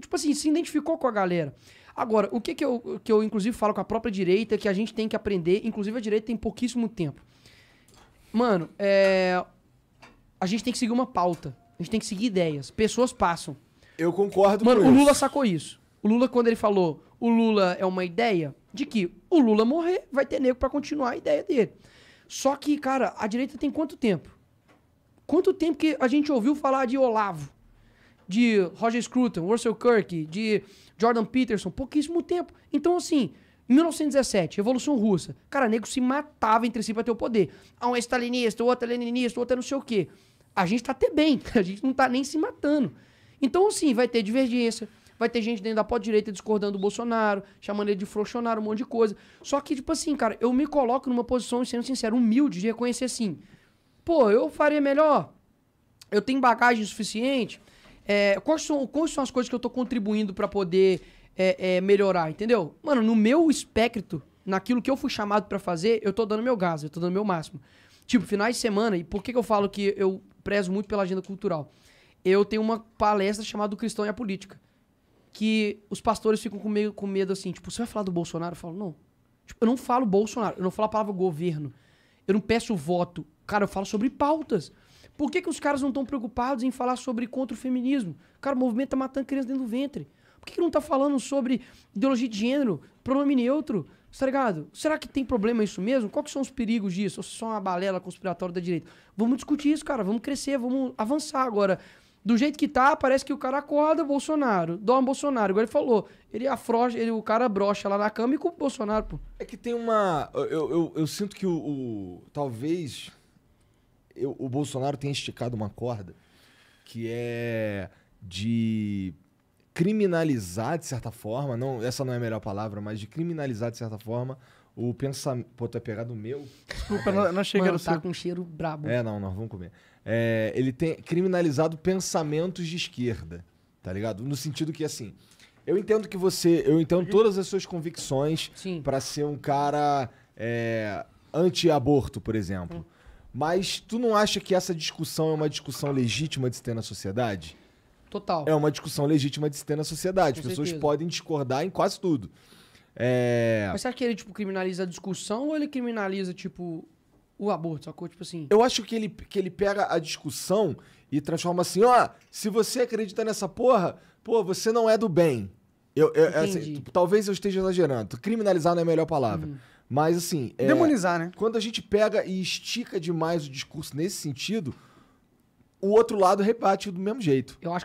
tipo assim, se identificou com a galera. Agora, o que que eu, que eu inclusive falo com a própria direita, que a gente tem que aprender, inclusive a direita tem pouquíssimo tempo. Mano, é, a gente tem que seguir uma pauta. A gente tem que seguir ideias. Pessoas passam. Eu concordo Mano, com o isso. Lula sacou isso. O Lula, quando ele falou o Lula é uma ideia, de que o Lula morrer, vai ter nego pra continuar a ideia dele. Só que, cara, a direita tem quanto tempo? Quanto tempo que a gente ouviu falar de Olavo, de Roger Scruton, Russell Kirk, de Jordan Peterson? Pouquíssimo tempo. Então, assim, em 1917, Revolução Russa, cara, nego se matava entre si pra ter o poder. Ah, um é stalinista, o outro é leninista, o outro é não sei o quê. A gente tá até bem, a gente não tá nem se matando. Então, assim, vai ter divergência, vai ter gente dentro da pó-direita discordando do Bolsonaro, chamando ele de frouxonário, um monte de coisa. Só que, tipo assim, cara, eu me coloco numa posição, sendo sincero, humilde, de reconhecer assim, pô, eu faria melhor, eu tenho bagagem suficiente, é, quais, são, quais são as coisas que eu tô contribuindo pra poder é, é, melhorar, entendeu? Mano, no meu espectro, naquilo que eu fui chamado pra fazer, eu tô dando meu gás, eu tô dando meu máximo. Tipo, finais de semana, e por que, que eu falo que eu prezo muito pela agenda cultural? Eu tenho uma palestra chamada O Cristão e a Política. Que os pastores ficam com medo, com medo assim, tipo, você vai falar do Bolsonaro? Eu falo, não. Tipo, eu não falo Bolsonaro, eu não falo a palavra governo. Eu não peço voto. Cara, eu falo sobre pautas. Por que, que os caras não estão preocupados em falar sobre contra o feminismo? Cara, o movimento tá matando criança dentro do ventre. Por que, que não tá falando sobre ideologia de gênero, pronome neutro? Tá ligado? Será que tem problema isso mesmo? Quais são os perigos disso? Ou se só uma balela conspiratória da direita? Vamos discutir isso, cara. Vamos crescer, vamos avançar agora. Do jeito que tá, parece que o cara acorda Bolsonaro, dorme Bolsonaro. Igual ele falou. Ele afrocha, ele, o cara brocha lá na cama e com o Bolsonaro, pô. É que tem uma. Eu, eu, eu sinto que o. o- talvez eu- o Bolsonaro tenha esticado uma corda que é de criminalizar, de certa forma, não, essa não é a melhor palavra, mas de criminalizar, de certa forma, o pensamento. Pô, tu é pegado o meu? Desculpa, não, não era Mano, tá seu. com um cheiro brabo. É, não, nós vamos comer. É, ele tem criminalizado pensamentos de esquerda, tá ligado? No sentido que, assim, eu entendo que você. Eu entendo todas as suas convicções pra ser um cara é, anti-aborto, por exemplo. Hum. Mas tu não acha que essa discussão é uma discussão legítima de se ter na sociedade? Total. É uma discussão legítima de se ter na sociedade. As Com pessoas certeza. podem discordar em quase tudo. É, Mas será que ele, tipo, criminaliza a discussão ou ele criminaliza, tipo, o aborto, sacou? Tipo assim. Eu acho que ele, que ele pega a discussão e transforma assim, ó, se você acredita nessa porra, pô, você não é do bem. Eu, eu- é assim, talvez eu esteja exagerando. Criminalizar não é a melhor palavra. Mas assim, é, Demonizar, né? quando a gente pega e estica demais o discurso nesse sentido, o outro lado rebate do mesmo jeito. Eu acho que